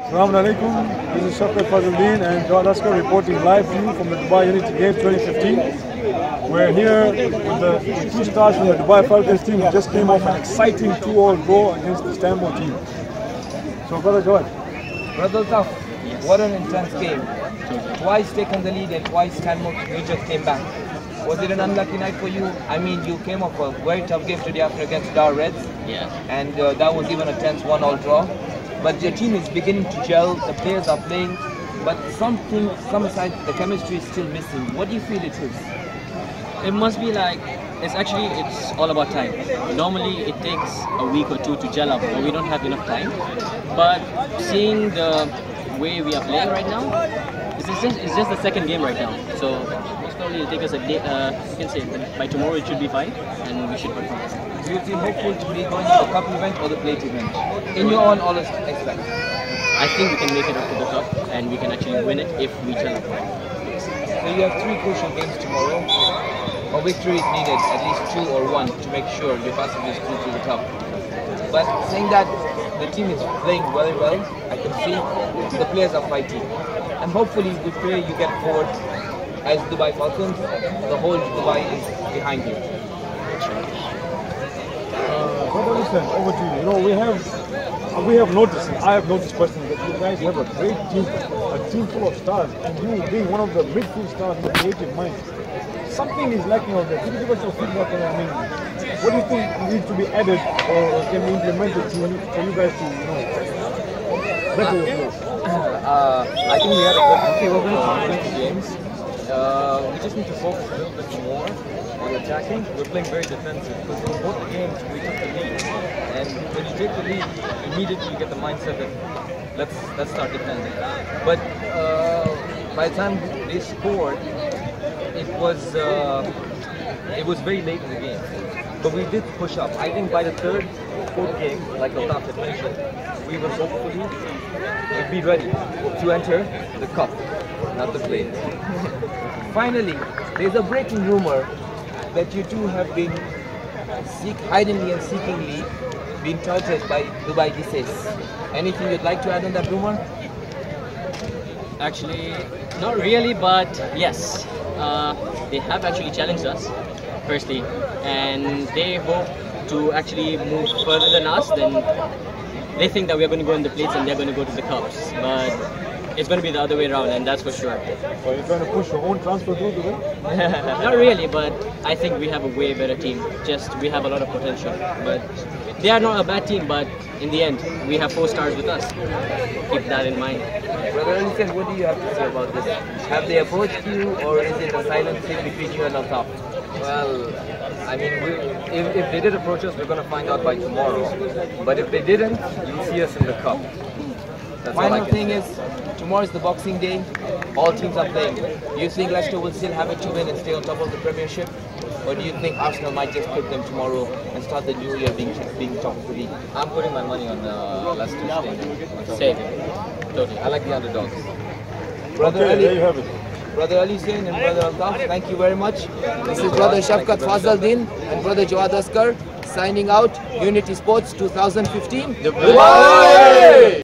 Assalamu alaikum. This is Shafkat Fazluddin and Jawad Askar reporting live to you from the Dubai Unity Game 2015. We're here with the two stars from the Dubai Falcons team who just came off an exciting 2-all draw against the Istanbul team. So, brother Jawad. Brother Tough, what an intense game. Twice taken the lead and twice Stanmore just came back. Was it an unlucky night for you? I mean, you came off a very tough game today after against Dar Reds. Yeah. And uh, that was even a tense one-all draw. But your team is beginning to gel. The players are playing, but something, some aside, the chemistry is still missing. What do you feel it is? It must be like it's actually it's all about time. Normally it takes a week or two to gel up, but we don't have enough time. But seeing the way we are playing right now, it's just it's just the second game right now. So most probably it'll take us a day. Uh, you can say by tomorrow it should be fine, and we should perform. Do you feel hopeful to be going to the cup event or the plate event? In your own honest expect. I think we can make it up to the cup, and we can actually win it if we turn up. So you have three crucial games tomorrow. A victory is needed, at least two or one, to make sure your passage is through to the top. But saying that, the team is playing very well. I can see the players are fighting. And hopefully, we pray you get forward as Dubai Falcons. The whole Dubai is behind you. Uh, brother, listen, over to you. You know, we have uh, we have noticed, and I have noticed personally, that you guys have a great team, a team full of stars, and you being one of the midfield stars in the creative mind. Something is lacking out there. Can you give us your feedback on I mean, what do you think needs to be added or can be implemented to, for you guys to, you know, better? Uh, I think we had a good, okay, we're to games. Uh, we just need to focus a little bit more on attacking. We're playing very defensive because in both the games we took the lead. And when you take the lead, immediately you get the mindset that let's let's start defending. But uh, by the time they scored, it was uh, it was very late in the game. But we did push up. I think by the third, fourth game, like the top had mentioned, we were hopefully be ready to enter the cup, not the play. Finally, there's a breaking rumor that you two have been seek, hidingly and seekingly being touted by Dubai Gises. Anything you'd like to add on that rumor? Actually, not really, but yes, uh, they have actually challenged us, firstly, and they hope to actually move further than us. Then they think that we're going to go in the plates and they're going to go to the cups, but it's going to be the other way around, and that's for sure. Or you're trying to push your own transfer through to them? not really, but I think we have a way better team. Just we have a lot of potential, but they are not a bad team. But in the end, we have four stars with us. Keep that in mind. Brother Ali Hussein, what do you have to say about this? Have they approached you or is it a silent thing between you and Altaf? Well, I mean, we, if, if they did approach us, we're going to find out by tomorrow. But if they didn't, you'll see us in the cup. That's all I Final thing say. is, tomorrow is the Boxing Day. All teams are playing. Do you think Leicester will still have it to win and stay on top of the Premiership? Or do you think Arsenal might just pick them tomorrow and start the new year being being top of the league? I'm putting my money on uh, Leicester staying. Same. Totally. I like the underdogs. Brother Okay, there you have it. Brother Ali Hussein and Brother Altaf, thank you very much. This is Brother Shafkat Fazaldin and Brother Jawad Askar signing out. Unity Sports 2015. Dubai!